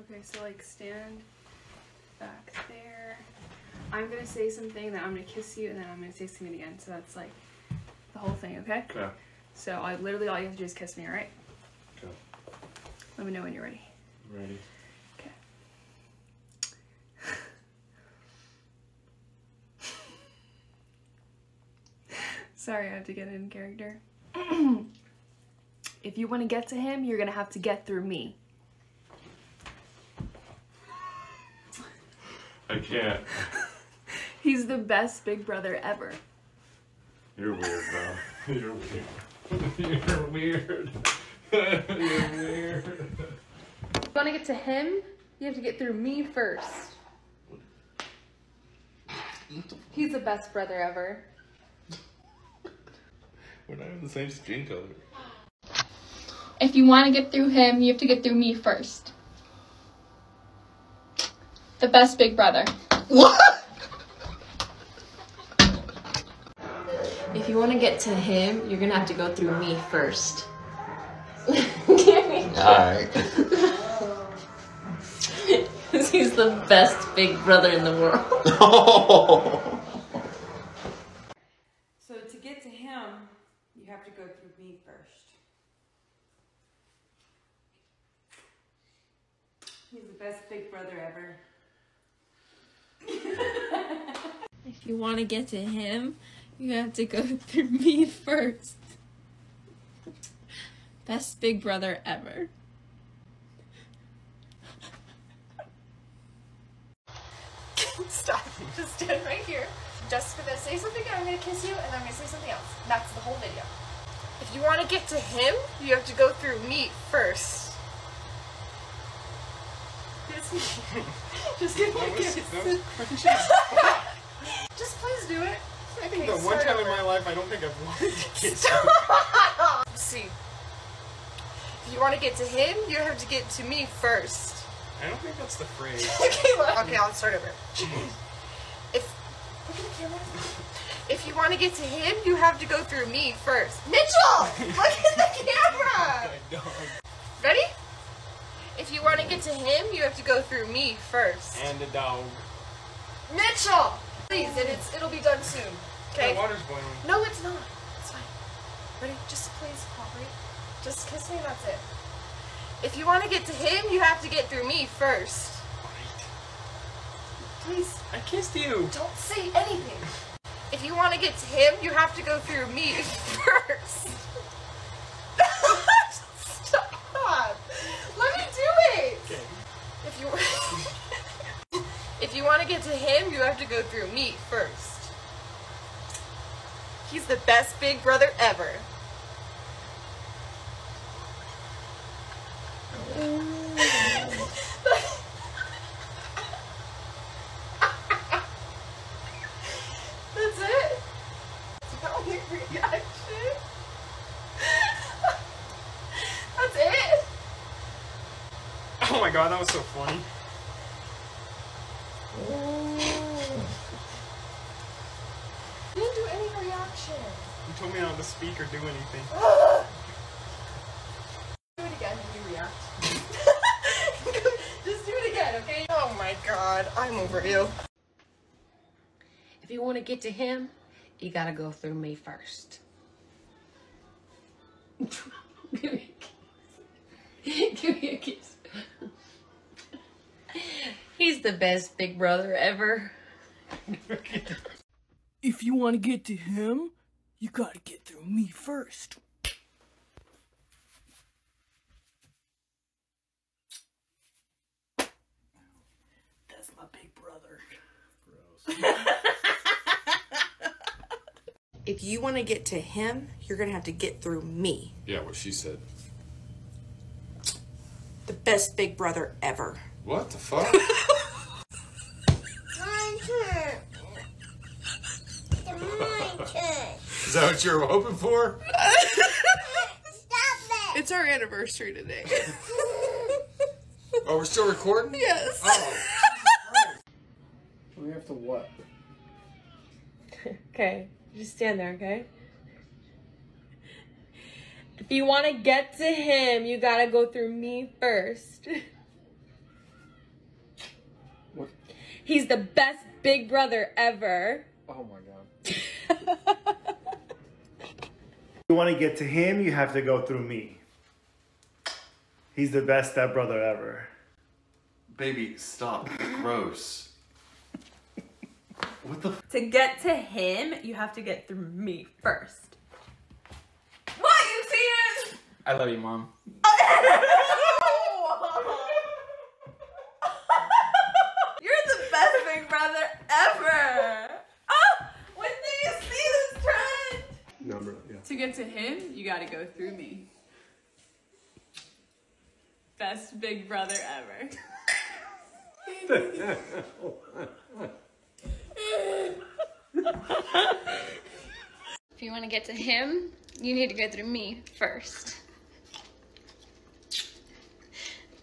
Okay, so like stand back there. I'm gonna say something, then I'm gonna kiss you, and then I'm gonna say something again. So that's like the whole thing, okay? Okay. So I literally all you have to do is kiss me, alright? Okay. Let me know when you're ready. Ready. Okay. Sorry, I have to get in character. if you want to get to him, you're gonna have to get through me. I can't. He's the best big brother ever. You're weird, bro. You're weird. You're weird. You're weird. If you want to get to him, you have to get through me first. He's the best brother ever. We're not even the same skin color. If you want to get through him, you have to get through me first. The best big brother. What? If you want to get to him, you're gonna have to go through me first. Alright. Because he's the best big brother in the world. So to get to him, you have to go through me first. He's the best big brother ever. If you want to get to him, you have to go through me first. Best big brother ever. Stop. Just stand right here. Jessica, gonna say something, and I'm gonna kiss you, and I'm gonna say something else. That's the whole video. If you want to get to him, you have to go through me first. Kiss me. Just give me a kiss. Please do it. I think Okay, the one time in my life I don't think I've wanted to kiss See. If you want to get to him, you have to get to me first. I don't think that's the phrase. Okay, I'll start over. If look at the camera. If you want to get to him, you have to go through me first. Mitchell, look at the camera. Ready? If you want to get to him, you have to go through me first. and a dog. Mitchell, please, and it's it'll be done soon. Okay. The water's boiling. No, it's not. It's fine. Ready? Just please cooperate. Just kiss me and that's it. If you want to get to him, you have to get through me first. Please, I kissed you. don't say anything. If you want to get to him, you have to go through me first. Stop. Let me do it. Okay. If you If you want to get to him, you have to go through me first. He's the best big brother ever. That's it? Only reaction? That's it? Oh my god, that was so funny. You didn't do any reaction. You told me not to speak or do anything. Do it again when you react. Just do it again, okay? Oh my god, I'm over you. If you want to get to him, you gotta go through me first. Give me a kiss. Give me a kiss. He's the best big brother ever. If you want to get to him, you gotta get through me first. That's my big brother. If you want to get to him, you're gonna have to get through me. Yeah, what she said. The best big brother ever. What the fuck? Is that what you were hoping for? Stop it! It's our anniversary today. Oh, we're still recording? yes. Oh. We have to what? Okay, just stand there, okay? If you want to get to him, you gotta go through me first. He's the best big brother ever. Oh my god. you want to get to him, you have to go through me. He's the best stepbrother ever. Baby, stop. Gross. What the f- To get to him, you have to get through me first. What? You see it? I love you, mom. You're the best big brother ever. Oh, when do you see this trend? number? Yeah. To get to him, you gotta go through me. Best big brother ever. If you want to get to him, you need to go through me first.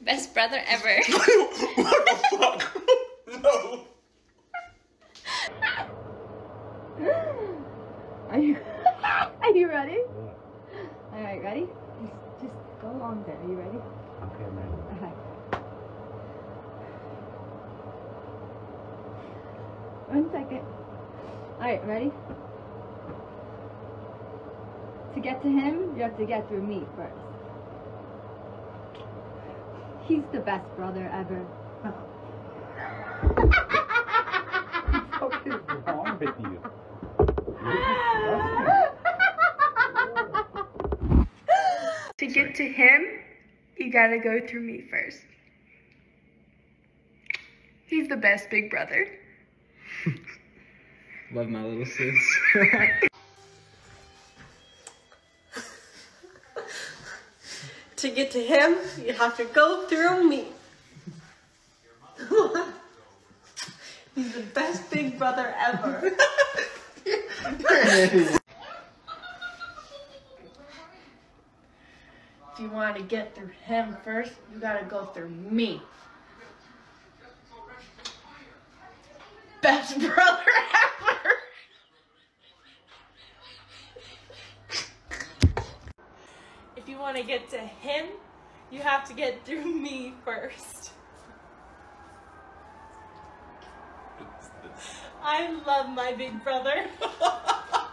Best brother ever. what the fuck? No. Are you Are you ready? Alright, ready? Just go. Are you ready? Okay, man. Alright. One second. Alright, ready? To get to him, you have to get through me first. He's the best brother ever. What is wrong with you? To get to him, you gotta go through me first. He's the best big brother. Love my little sis. To get to him, you have to go through me. He's the best big brother ever. You want to get through him first, you gotta go through me. Best brother ever. If you want to get to him, you have to get through me first. I love my big brother.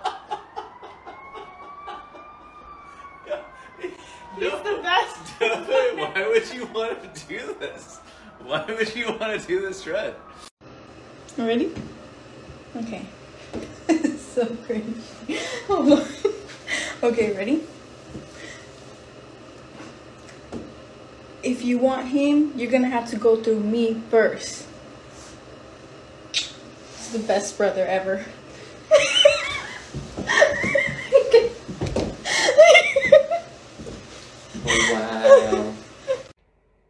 He's the best. Why would you want to do this? Why would you want to do this shred? Ready? Okay. so cringe. Hold on. Okay, ready? If you want him, you're gonna have to go through me first. He's the best brother ever. wow.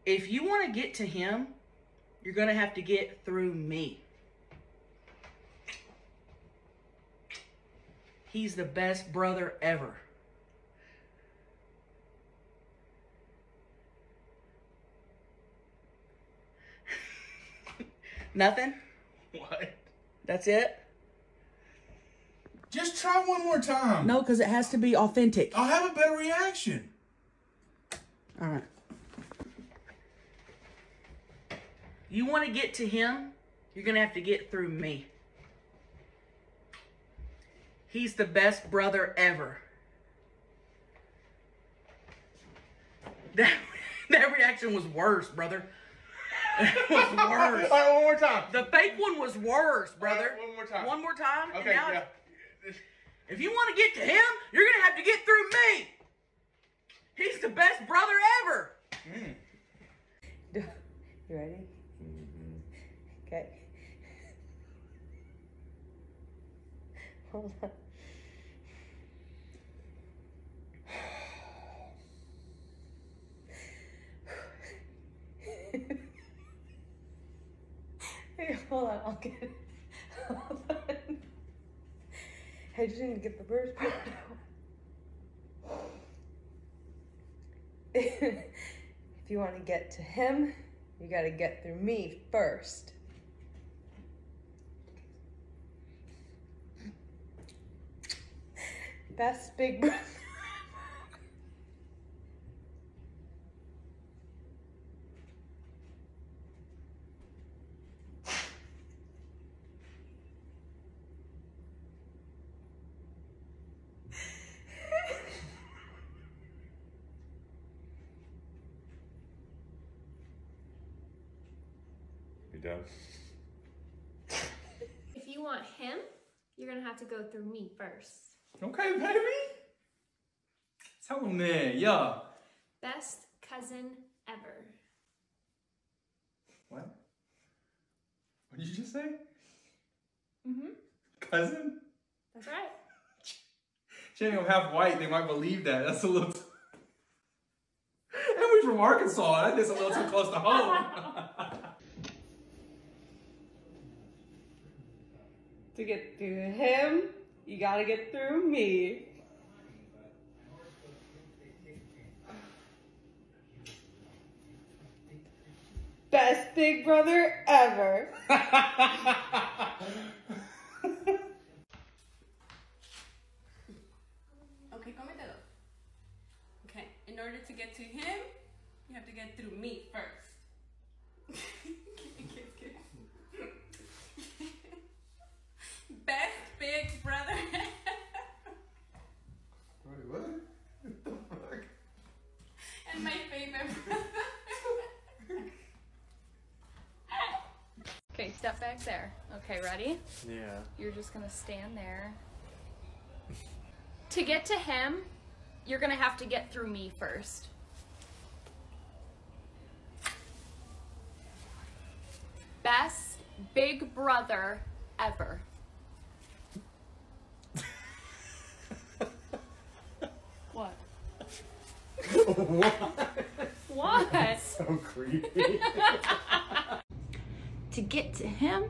If you want to get to him, you're going to have to get through me. He's the best brother ever. Nothing? What? That's it? Just try one more time. No, because it has to be authentic. I'll have a better reaction. All right. You want to get to him, you're going to have to get through me. He's the best brother ever. That, that reaction was worse, brother. It was worse. All right, one more time. The fake one was worse, brother. one more time. One more time. and Okay, now- yeah. If you want to get to him, you're going to have to get through me. He's the best brother ever. Mm. You ready? Okay. Hold on. Hey, hold on, I'll get it. Hold on. I just to get the first part out. if you want to get to him, you gotta get through me first. Best Big Brother. if you want him, you're gonna have to go through me first. Okay, baby. Tell me, yeah. Best cousin ever. What? What did you just say? Mm-hmm. Cousin? That's right. She ain't gonna half white. They might believe that. That's a little. And we from Arkansas. That is a little too close to home. To get to him, you gotta get through me. Best big brother ever. Okay, cómetelo. Okay, in order to get to him, you have to get through me first. Best big brother. Wait, what? What the fuck? and my favorite brother. Okay, step back there. Yeah. You're just gonna stand there. to get to him, you're gonna have to get through me first. Best big brother ever. what? What? So creepy. To get to him,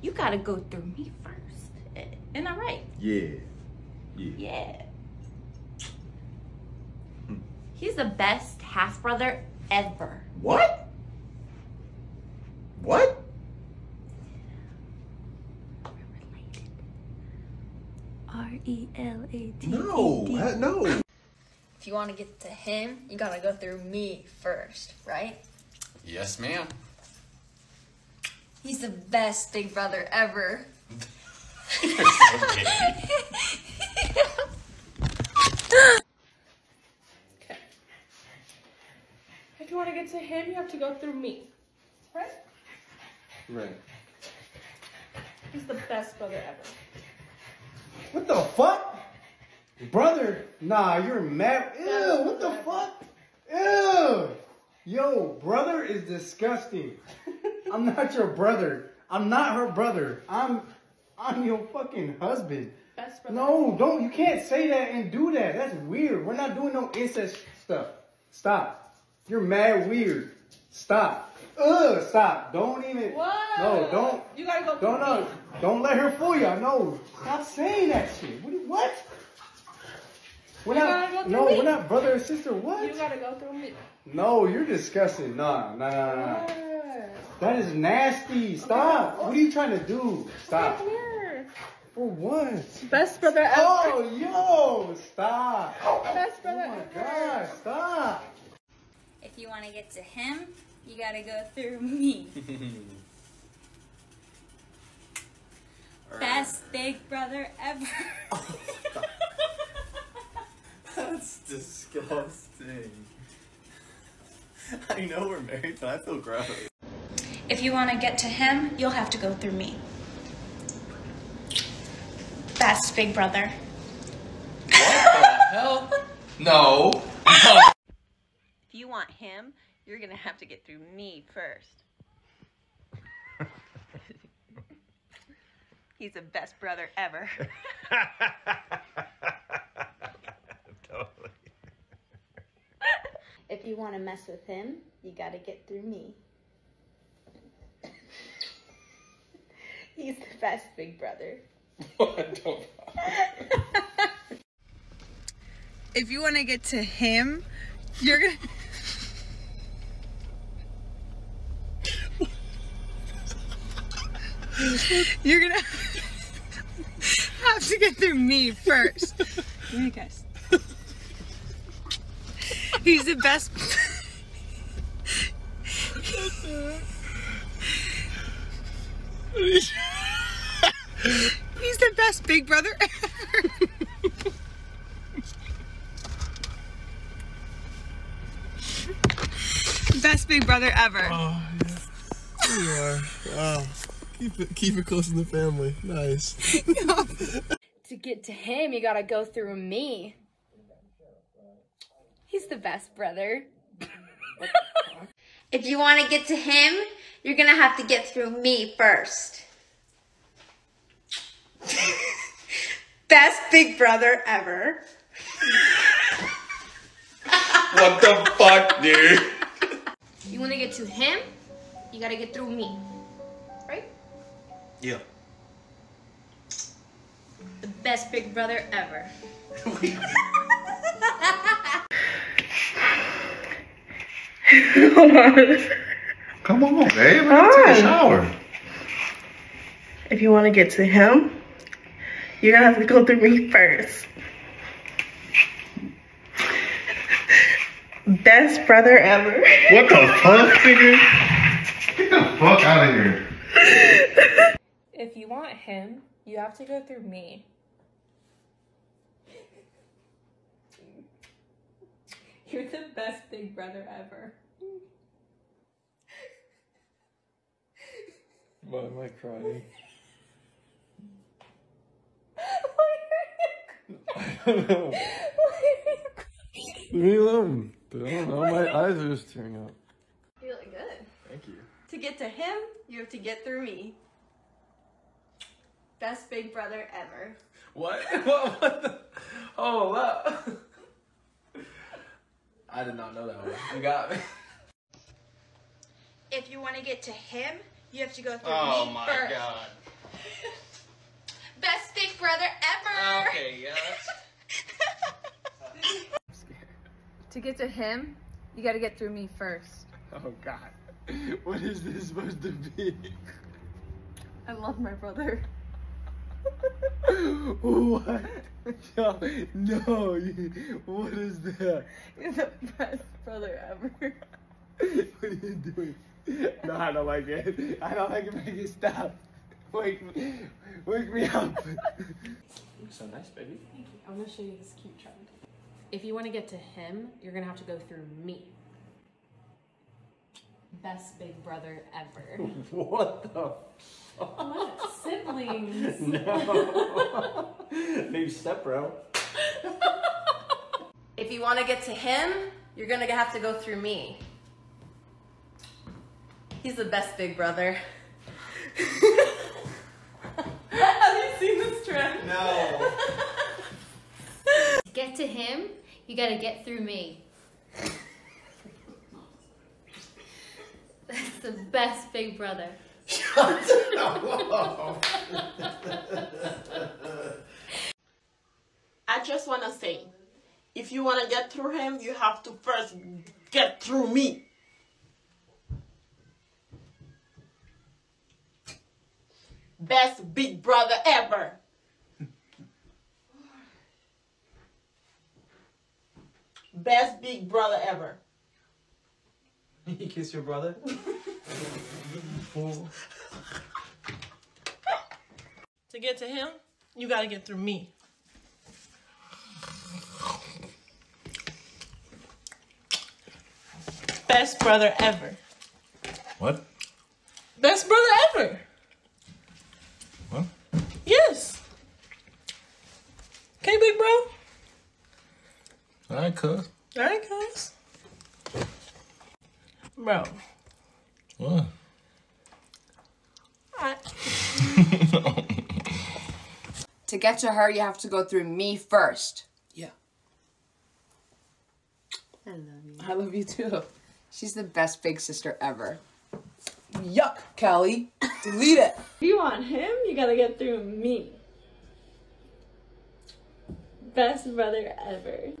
you gotta go through me first. Isn't that right? Yeah. Yeah. Yeah. He's the best half brother ever. What? What? R E L A T. No. uh, No. If you want to get to him, you gotta go through me first, right? yes, ma'am. He's the best big brother ever. okay. If you want to get to him, you have to go through me. Right? Right. He's the best brother ever. What the fuck? Brother? Nah, you're mad. Ew, what the fuck? Ew. Yo, brother is disgusting. I'm not your brother. I'm not her brother. I'm I'm your fucking husband. No, don't you can't say that and do that. That's weird. We're not doing no incest stuff. Stop. You're mad weird. Stop. Ugh, stop. Don't even What? No, don't You gotta go don't me. uh, don't let her fool you. I know. Stop saying that shit. What? what? We're You not. go no, me. we're not brother and sister. What? You gotta go through me. No, you're disgusting. Nah, nah, nah, nah. What? That is nasty. Stop. What are you trying to do? Stop. Come here. For what? Best brother ever. Oh, yo, stop. Best brother Oh my ever. God, stop. If you want to get to him, you gotta go through me. Best big brother ever. That's disgusting. I know we're married, but I feel gross. If you want to get to him, you'll have to go through me. Best big brother. Hell? No. No. If you want him, you're gonna have to get through me first. He's the best brother ever. totally. If you want to mess with him, you gotta get through me. He's the best big brother. If you want to get to him, you're gonna. You're gonna have to get through me first. Here, guys. He's the best. He's the best big brother ever. Best big brother ever. Oh, there you are. Wow. Keep it, keep it close to the family. Nice. To get to him, you gotta go through me. He's the best brother. If you want to get to him, you're gonna have to get through me first. Best big brother ever. What the fuck, dude? You wanna get to him, you gotta get through me. Right? Yeah. The best big brother ever. Come on, babe. I gotta take a shower. If you want to get to him, you're gonna have to go through me first. Best brother ever. What the fuck, nigga? Get the fuck out of here. If you want him, you have to go through me. You're the best big brother ever. Why am I crying? Don't know. Leave me alone. I don't know. My eyes are just tearing up. Really good. Thank you. To get to him, you have to get through me. Best big brother ever. What? what? What the? Oh, what? I did not know that one. You got me. If you want to get to him, you have to go through Oh me my god. Best big brother ever. Okay, yeah. To get to him, you gotta get through me first. Oh God. What is this supposed to be? I love my brother. what? No, no. What is that? You're the best brother ever. What are you doing? No, I don't like it. I don't like it. Make it stop. Wake me, wake me up. so nice, baby. Thank you. I'm gonna show you this cute trend. If you want to get to him, you're gonna have to go through me. Best big brother ever. What the? What? Siblings. No. Maybe step bro. If you want to get to him, you're gonna have to go through me. He's the best big brother. Have you seen this trend? No. Get to him, you gotta get through me. That's the best big brother. I just want to say, if you want to get through him, you have to first get through me. Best big brother ever. Best big brother ever. You kiss your brother? Fool. To get to him, you got to get through me. Best brother ever. What? Best brother ever. What? Yes. Okay, big bro. All right, cuz. All right, guys. Bro. What? I, To get to her, you have to go through me first. Yeah. I love you. I love you too. She's the best big sister ever. Yuck, Kelly. Delete it. If you want him, you gotta get through me. Best brother ever.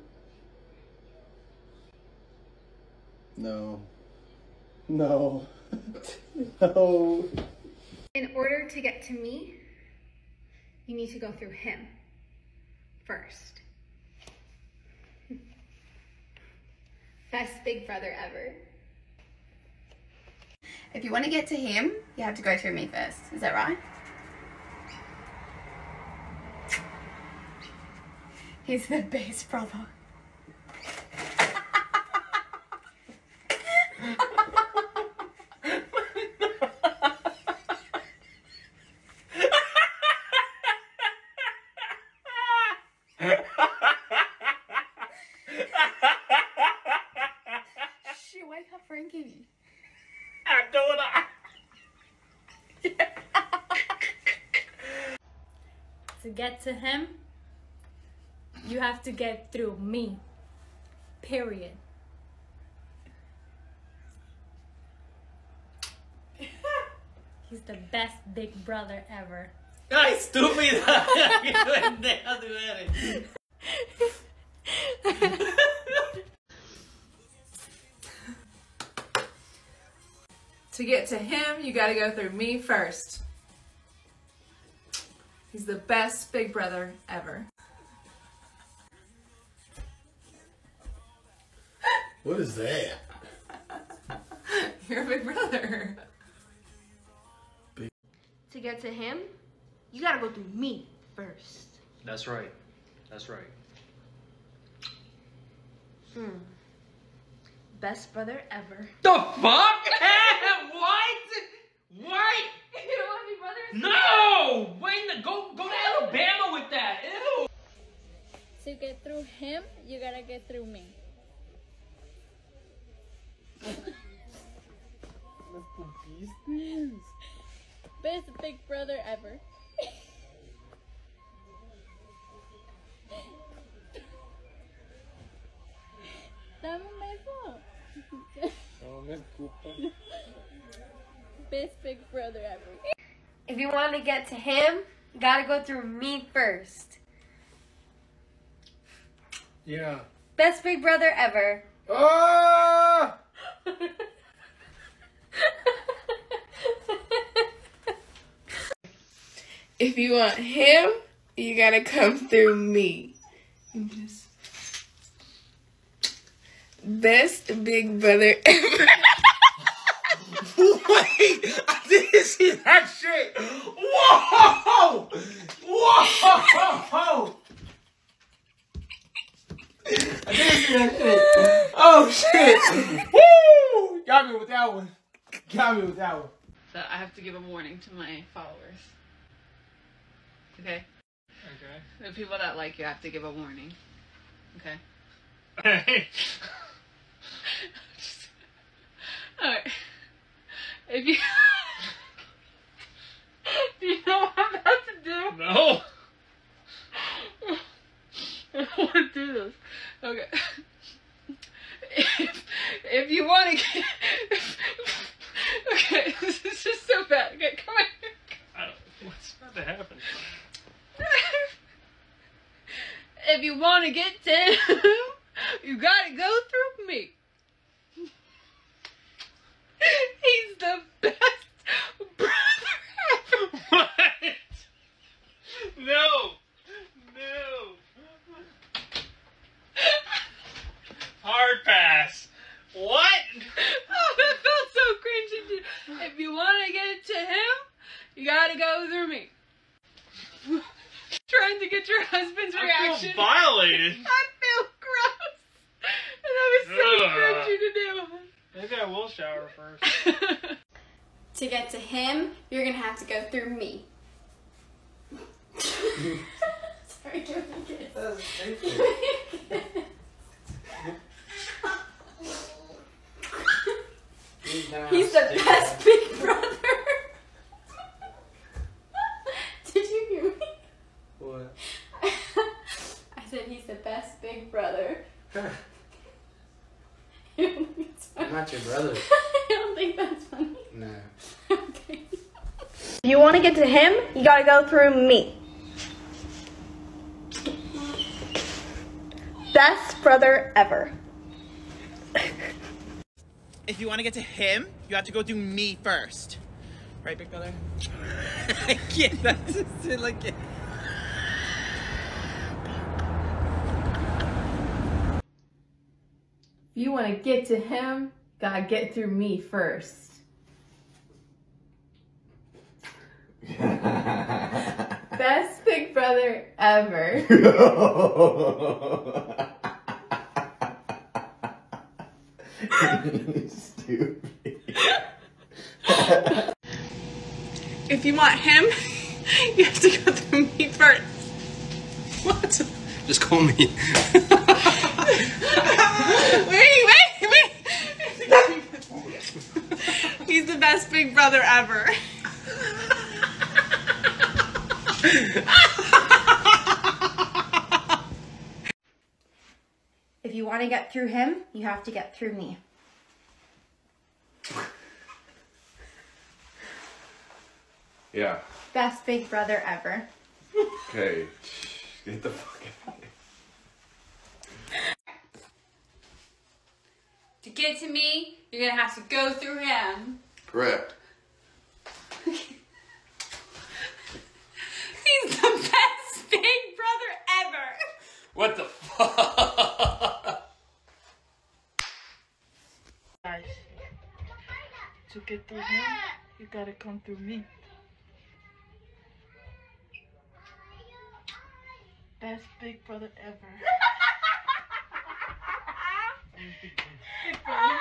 No. No. no. In order to get to me, you need to go through him first. Best big brother ever. If you want to get to him, you have to go through me first. Is that right? He's the best brother. get to him, you have to get through me. Period. He's the best big brother ever. Ay, estúpida. Pendeja tú eres. To get to him, you gotta go through me first. He's the best big brother ever. What is that? You're a big brother. To get to him, you gotta go through me first. That's right. That's right. Hmm. Best brother ever. The fuck? what? What? You don't want to be brothers? No! Wait, go go to Alabama with that. Ew. To get through him, you gotta get through me. Best big brother ever. Dame un beso. No me escupa. Best big brother ever. If you want to get to him, you gotta go through me first. Yeah. Best big brother ever. Ah! If you want him, you gotta come through me. Best big brother ever. Wait, I didn't see that shit. Whoa! Whoa! I didn't see that shit. Oh shit! Woo! Got me with that one. Got me with that one. So I have to give a warning to my followers. Okay? Okay. The people that like you have to give a warning. Okay? Alright. If you Do you know what I'm about to do? No. I don't want to do this. Okay. If, if you want to get. Okay, this is just so bad. Okay, come on. I don't, what's about to happen? If you want to get to him, you gotta go through me. He's the best. What? No. No. Hard pass. What? Oh, that felt so cringy. If you want to get it to him, you gotta go through me. Trying to get your husband's I reaction. feel violated. I feel gross. And that was so Ugh. cringy to do. Maybe I will shower first. To get to him, you're gonna have to go through me. Sorry, give me a kiss. He's the best big brother. Did you hear me? What? I said he's the best big brother. You don't think it's funny? I'm not your brother. I don't think that's funny. No. If you want to get to him, you gotta go through me. Best brother ever. If you want to get to him, you have to go through me first. Right, big brother? I can't. That's just like it. If you want to get to him, gotta get through me first. Best big brother ever. Stupid. If you want him, you have to go through me first. What? Just call me. wait, wait, wait. He's the best big brother ever. you want to get through him, you have to get through me. Yeah. Best big brother ever. Okay. Get the fuck out. To get to me, you're gonna have to go through him. Correct. He's the best big brother ever. What the fuck? Guys, to get through him, you gotta come through me. Best big brother ever. big brother.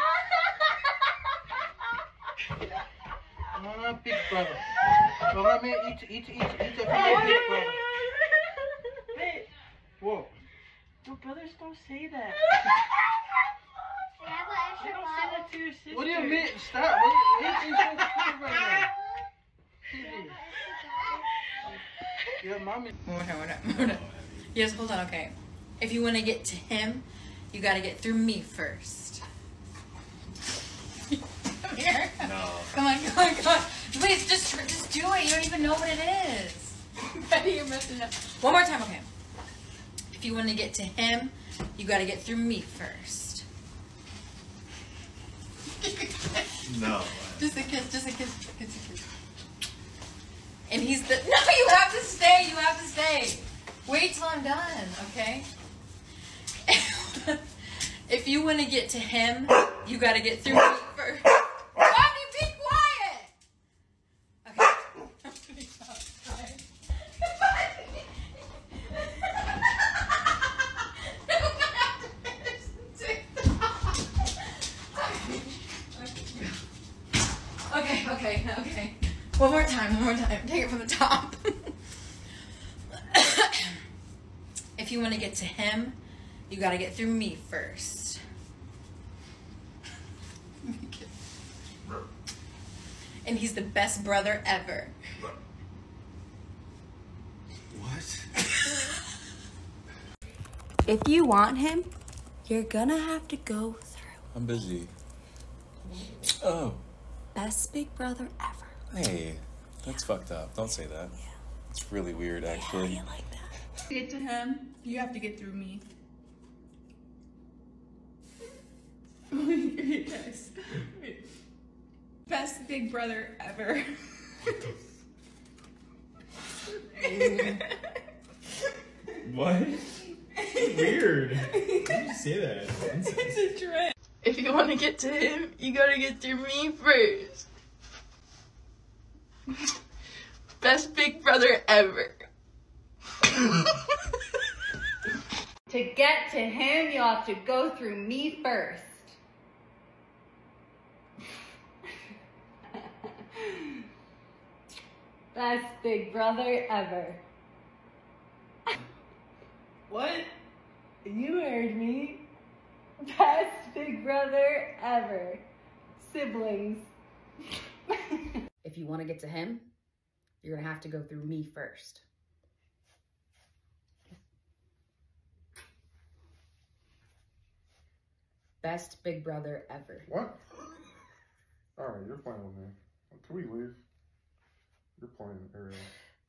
Ah, big brother. Well, let me eat, eat, eat, eat it from big brother. Wait, Whoa. Your brothers don't say that. Can I have an extra You don't say that to your sister. What do you mean? Stop. What, what is so cool right. Your mommy. One more time, one more time, one time. Yes, hold on, okay. If you want to get to him, you gotta get through me first. come here. No. Come on, come on, come on. Please, just just do it. You don't even know what it is. Betty, you're messing up. One more time, okay. If you want to get to him, you gotta get through me first. No. Just a kiss, just a kiss, just a kiss. And he's the no. You have to stay. You have to stay. Wait till I'm done, okay? if you want to get to him, you got to get through me first. Bobby, be quiet. Okay, okay, okay. One more time, one more time. Take it from the top. if you want to get to him, you got to get through me first. and he's the best brother ever. What? If you want him, you're gonna have to go through I'm busy. Oh. best big brother ever. Hey. That's fucked up. Don't say that. It's really weird, actually. Yeah, like that. To get to him, you have to get through me. yes. Best big brother ever. What? Weird. Why did you say that? it's a trend. If you want to get to him, you gotta get through me first. Best big brother ever. To get to him, you'll have to go through me first. Best big brother ever. What? You heard me. Best big brother ever. Siblings. If you want to get to him, you're going to have to go through me first. Best big brother ever. What? Alright, you're playing with me. Can we leave? You're playing, Ariel.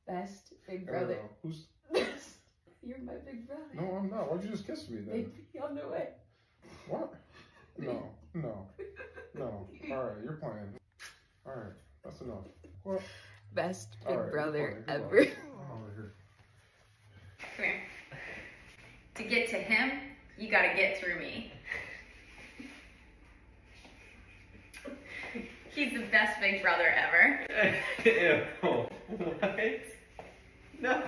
Best big brother. Ariel, who's. You're my big brother. No, I'm not. Why'd you just kiss me then? Baby, on the way. What? No, no, no. Alright, you're playing. Alright, that's enough. What? Best big Alright, you're brother playing, you're ever. playing. Over here. Come here. To get to him, you gotta get through me. He's the best big brother ever. Ew. What? No.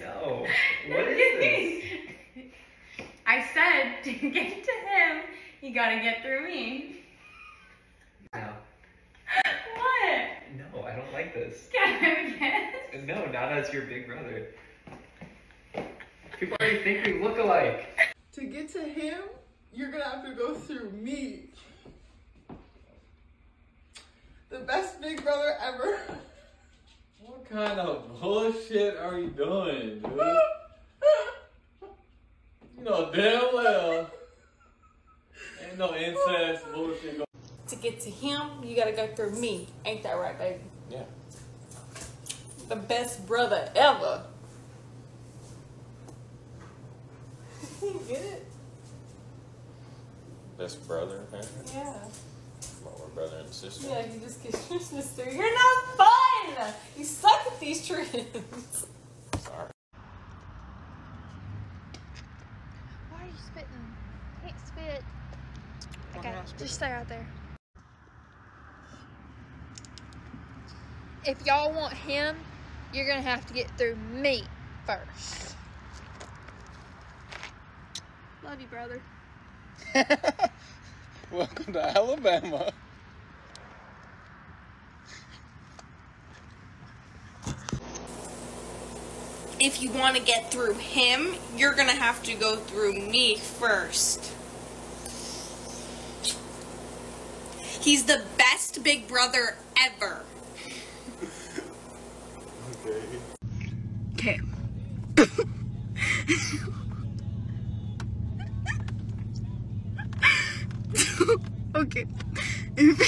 No. What is this? I said to get to him, you gotta get through me. No. What? No, I don't like this. Can I have a kiss? No, not as your big brother. People already think we look alike. To get to him, you're gonna have to go through me. The best big brother ever. What kind of bullshit are you doing, dude? You No, damn well. Ain't no incest bullshit. Go- To get to him, you gotta go through me. Ain't that right, baby? yeah. The best brother ever. you get it? Best brother, huh? Yeah. Well, we're brother and sister. Yeah, you just kiss your sister. You're not fun! You suck at these trends. Sorry. Why are you spitting? I Can't spit. Okay, just stay right there. If y'all want him, you're gonna have to get through me first. Love you, brother. Welcome to Alabama. If you want to get through him, you're gonna have to go through me first. He's the best big brother ever. Okay. Okay. If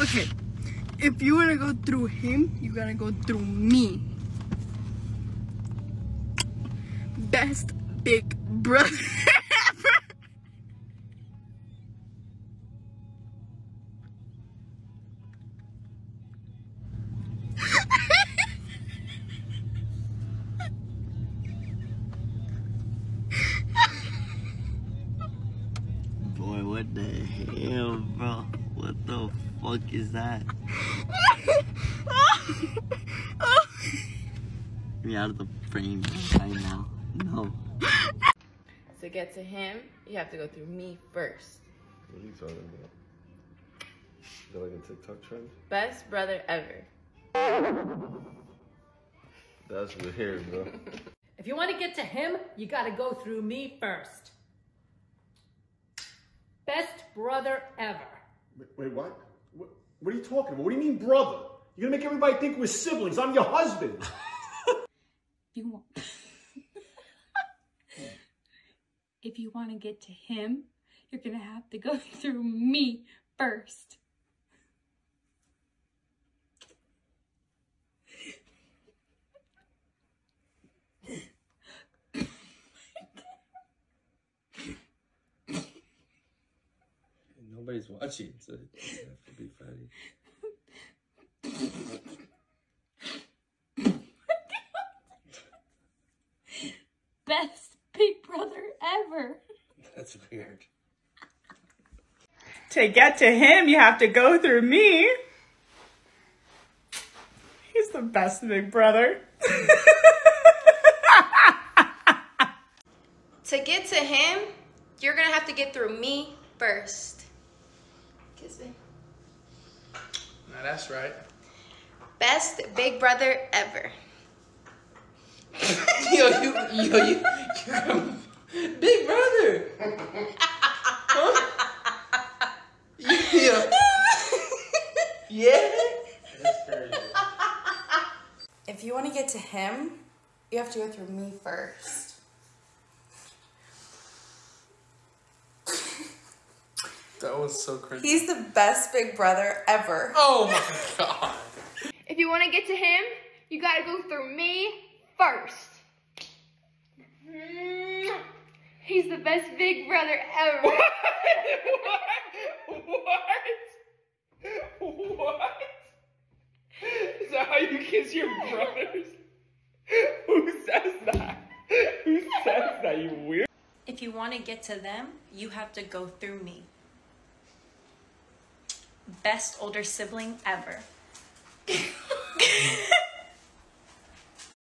okay. If you wanna go through him, you gotta go through me. Best big brother out of the frame right now. No. To get to him, you have to go through me first. What are you talking about? Is that like a TikTok trend? Best brother ever. That's weird, bro. If you want to get to him, you got to go through me first. Best brother ever. Wait, wait, what? what? What are you talking about? What do you mean, brother? You're gonna make everybody think we're siblings. I'm your husband. You want. if you want to get to him, you're gonna have to go through me first. Nobody's watching, so it doesn't have to be funny. Best big brother ever. That's weird. To get to him, you have to go through me. He's the best big brother. To get to him, you're gonna have to get through me first. Kiss me. Now that's right. Best big brother ever. yo, you, yo, you, you're big brother. Huh? yeah. yeah. If you want to get to him, you have to go through me first. That was so crazy. He's the best big brother ever. Oh my god. If you want to get to him, you gotta go through me first. Mm-hmm. He's the best big brother ever. What? what? What? What? Is that how you kiss your brothers? Who says that? Who says that, you weird? If you want to get to them, you have to go through me. Best older sibling ever.